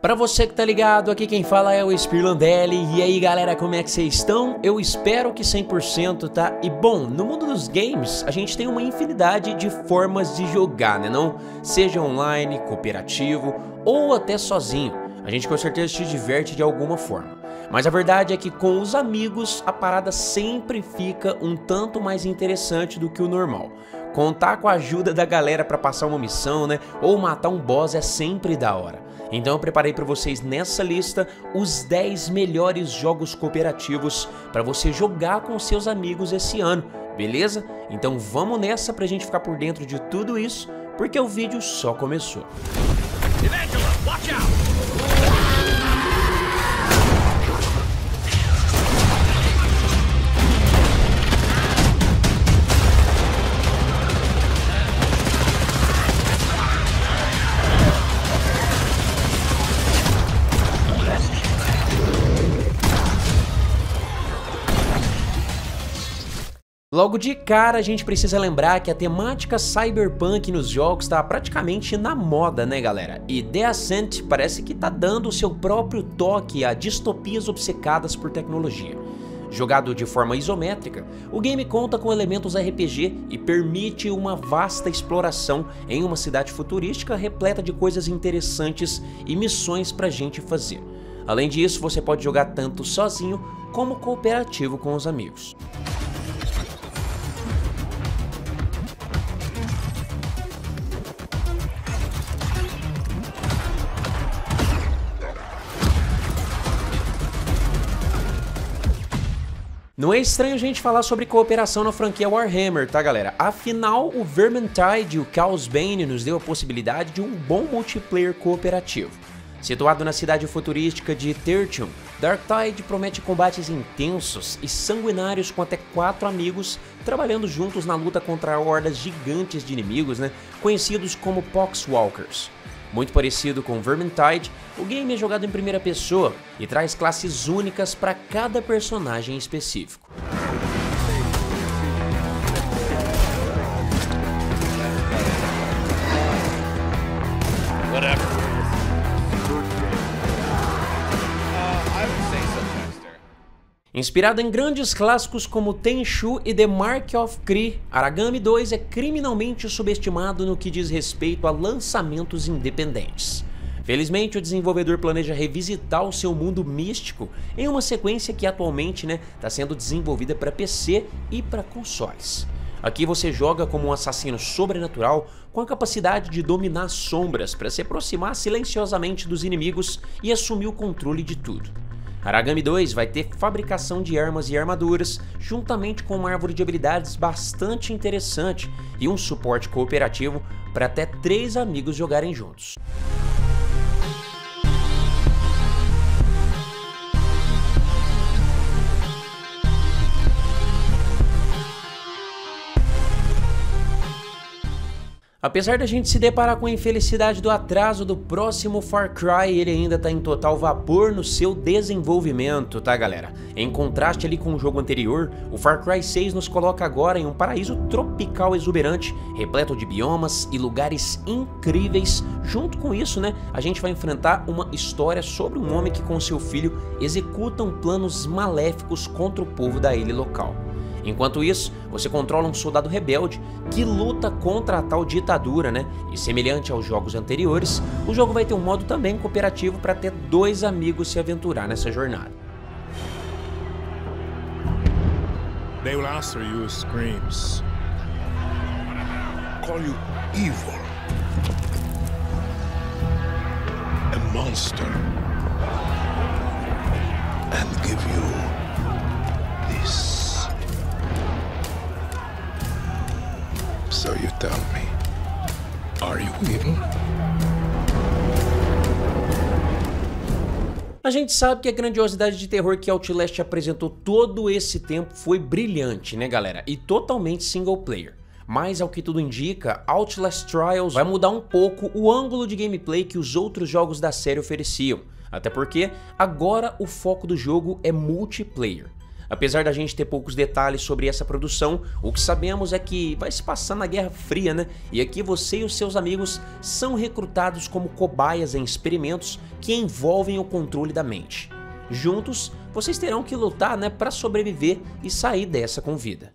Para você que tá ligado, aqui quem fala é o Spirlandelli. E aí galera, como é que vocês estão? Eu espero que 100%, tá? E bom, no mundo dos games, a gente tem uma infinidade de formas de jogar, né não? Seja online, cooperativo ou até sozinho. A gente com certeza se diverte de alguma forma. Mas a verdade é que com os amigos a parada sempre fica um tanto mais interessante do que o normal. Contar com a ajuda da galera para passar uma missão, né? Ou matar um boss é sempre da hora. Então eu preparei para vocês nessa lista os 10 melhores jogos cooperativos para você jogar com seus amigos esse ano, beleza? Então vamos nessa pra gente ficar por dentro de tudo isso, porque o vídeo só começou. Evangela, watch out! Logo de cara a gente precisa lembrar que a temática cyberpunk nos jogos está praticamente na moda, né galera? E The Ascent parece que tá dando o seu próprio toque a distopias obcecadas por tecnologia. Jogado de forma isométrica, o game conta com elementos RPG e permite uma vasta exploração em uma cidade futurística repleta de coisas interessantes e missões pra gente fazer. Além disso, você pode jogar tanto sozinho como cooperativo com os amigos. Não é estranho a gente falar sobre cooperação na franquia Warhammer, tá galera? Afinal, o Vermintide e o Chaos Bane nos deu a possibilidade de um bom multiplayer cooperativo. Situado na cidade futurística de Tertium, Darktide promete combates intensos e sanguinários com até quatro amigos trabalhando juntos na luta contra hordas gigantes de inimigos, né, conhecidos como Poxwalkers. Muito parecido com Vermintide, o game é jogado em primeira pessoa e traz classes únicas para cada personagem específico. Inspirado em grandes clássicos como Tenchu e The Mark of Kree, Aragami 2 é criminalmente subestimado no que diz respeito a lançamentos independentes. Felizmente, o desenvolvedor planeja revisitar o seu mundo místico em uma sequência que atualmente está né, tá sendo desenvolvida para PC e para consoles. Aqui você joga como um assassino sobrenatural com a capacidade de dominar sombras para se aproximar silenciosamente dos inimigos e assumir o controle de tudo. Aragami 2 vai ter fabricação de armas e armaduras, juntamente com uma árvore de habilidades bastante interessante e um suporte cooperativo para até três amigos jogarem juntos. Apesar da gente se deparar com a infelicidade do atraso do próximo Far Cry, ele ainda está em total vapor no seu desenvolvimento, tá galera? Em contraste ali com o jogo anterior, o Far Cry 6 nos coloca agora em um paraíso tropical exuberante, repleto de biomas e lugares incríveis. Junto com isso, né, a gente vai enfrentar uma história sobre um homem que com seu filho executam planos maléficos contra o povo da ilha local. Enquanto isso, você controla um soldado rebelde que luta contra a tal ditadura, né? E semelhante aos jogos anteriores, o jogo vai ter um modo também cooperativo para ter dois amigos se aventurar nessa jornada. They will answer you screams. Call you evil. A monster. And give you So you tell me, are you evil? A gente sabe que a grandiosidade de terror que Outlast apresentou todo esse tempo foi brilhante, né galera? E totalmente single player. Mas ao que tudo indica, Outlast Trials vai mudar um pouco o ângulo de gameplay que os outros jogos da série ofereciam. Até porque agora o foco do jogo é multiplayer. Apesar da gente ter poucos detalhes sobre essa produção, o que sabemos é que vai se passar na Guerra Fria, né? E aqui você e os seus amigos são recrutados como cobaias em experimentos que envolvem o controle da mente. Juntos, vocês terão que lutar, né, para sobreviver e sair dessa com vida.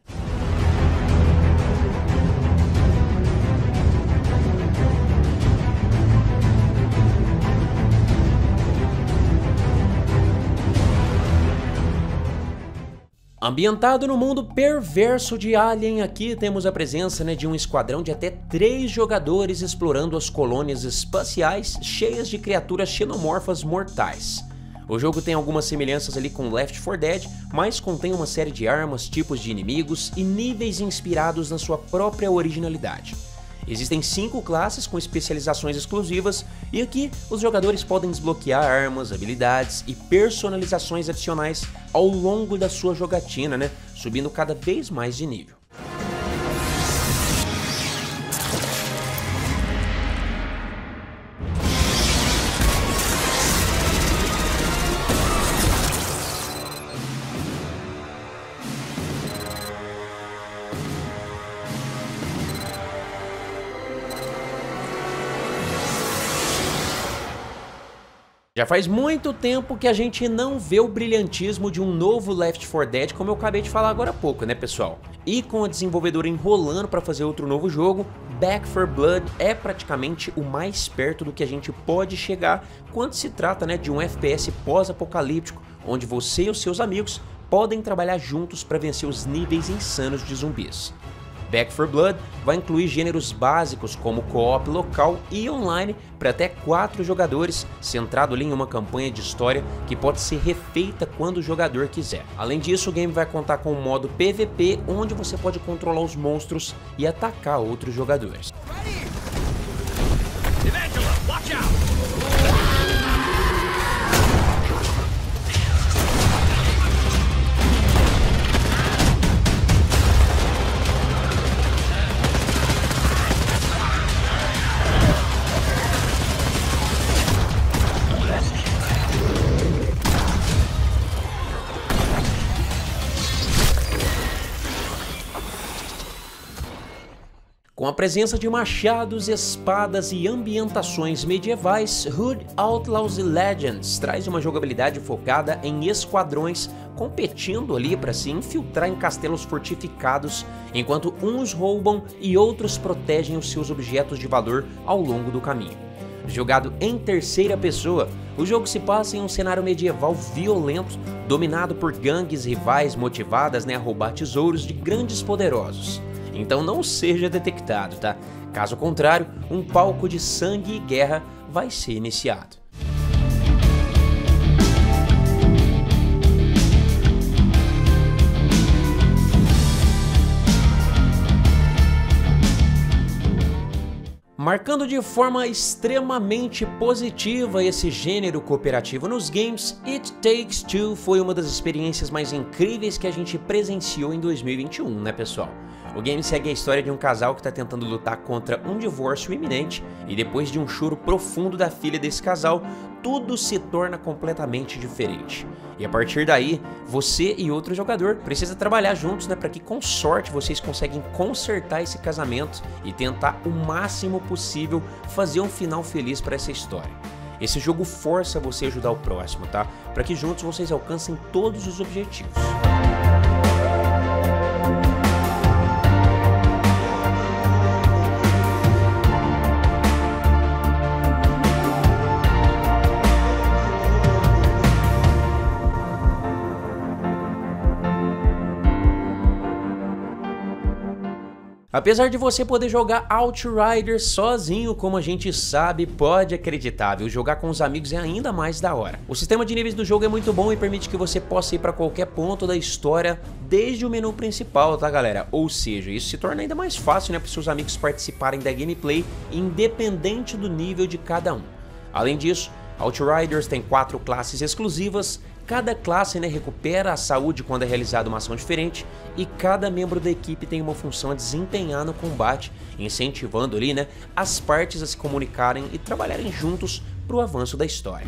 Ambientado no mundo perverso de Alien, aqui temos a presença né, de um esquadrão de até três jogadores explorando as colônias espaciais cheias de criaturas xenomorfas mortais. O jogo tem algumas semelhanças ali com Left 4 Dead, mas contém uma série de armas, tipos de inimigos e níveis inspirados na sua própria originalidade. Existem cinco classes com especializações exclusivas e aqui os jogadores podem desbloquear armas, habilidades e personalizações adicionais ao longo da sua jogatina, né? Subindo cada vez mais de nível. Já faz muito tempo que a gente não vê o brilhantismo de um novo Left 4 Dead, como eu acabei de falar agora há pouco, né pessoal? E com a desenvolvedora enrolando para fazer outro novo jogo, Back 4 Blood é praticamente o mais perto do que a gente pode chegar quando se trata né, de um FPS pós-apocalíptico, onde você e os seus amigos podem trabalhar juntos para vencer os níveis insanos de zumbis. Back 4 Blood vai incluir gêneros básicos como co-op local e online para até 4 jogadores, centrado em uma campanha de história que pode ser refeita quando o jogador quiser. Além disso, o game vai contar com um modo PVP, onde você pode controlar os monstros e atacar outros jogadores. Com a presença de machados, espadas e ambientações medievais, Hood Outlaws Legends traz uma jogabilidade focada em esquadrões competindo ali para se infiltrar em castelos fortificados, enquanto uns roubam e outros protegem os seus objetos de valor ao longo do caminho. Jogado em terceira pessoa, o jogo se passa em um cenário medieval violento, dominado por gangues rivais motivadas né, a roubar tesouros de grandes poderosos então não seja detectado, tá? Caso contrário, um palco de sangue e guerra vai ser iniciado. Marcando de forma extremamente positiva esse gênero cooperativo nos games, It Takes Two foi uma das experiências mais incríveis que a gente presenciou em 2021, né pessoal? O game segue a história de um casal que está tentando lutar contra um divórcio iminente e depois de um choro profundo da filha desse casal, tudo se torna completamente diferente. E a partir daí, você e outro jogador precisa trabalhar juntos, né, para que com sorte vocês conseguem consertar esse casamento e tentar o máximo possível fazer um final feliz para essa história. Esse jogo força você a ajudar o próximo, tá? Para que juntos vocês alcancem todos os objetivos. Apesar de você poder jogar Outriders sozinho, como a gente sabe, pode acreditar, viu? Jogar com os amigos é ainda mais da hora. O sistema de níveis do jogo é muito bom e permite que você possa ir para qualquer ponto da história desde o menu principal, tá galera? Ou seja, isso se torna ainda mais fácil, né, para seus amigos participarem da gameplay, independente do nível de cada um. Além disso, Outriders tem quatro classes exclusivas Cada classe né, recupera a saúde quando é realizada uma ação diferente e cada membro da equipe tem uma função a desempenhar no combate, incentivando ali, né, as partes a se comunicarem e trabalharem juntos para o avanço da história.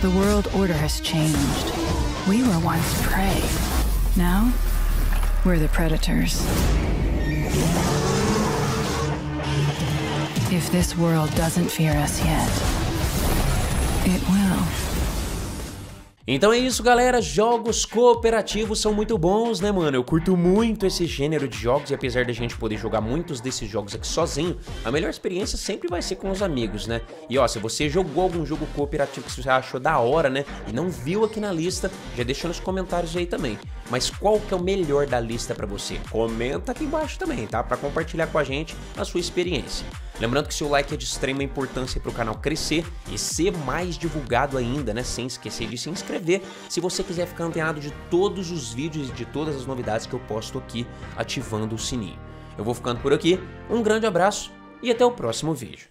The world order has changed. We were once prey. Now, we're the predators. If this world doesn't fear us yet, it will. Então é isso, galera. Jogos cooperativos são muito bons, né, mano? Eu curto muito esse gênero de jogos e apesar da gente poder jogar muitos desses jogos aqui sozinho, a melhor experiência sempre vai ser com os amigos, né? E ó, se você jogou algum jogo cooperativo que você achou da hora, né, e não viu aqui na lista, já deixa nos comentários aí também. Mas qual que é o melhor da lista para você? Comenta aqui embaixo também, tá? Para compartilhar com a gente a sua experiência. Lembrando que seu like é de extrema importância para o canal crescer e ser mais divulgado ainda, né? Sem esquecer de se inscrever se você quiser ficar antenado de todos os vídeos e de todas as novidades que eu posto aqui ativando o sininho. Eu vou ficando por aqui, um grande abraço e até o próximo vídeo.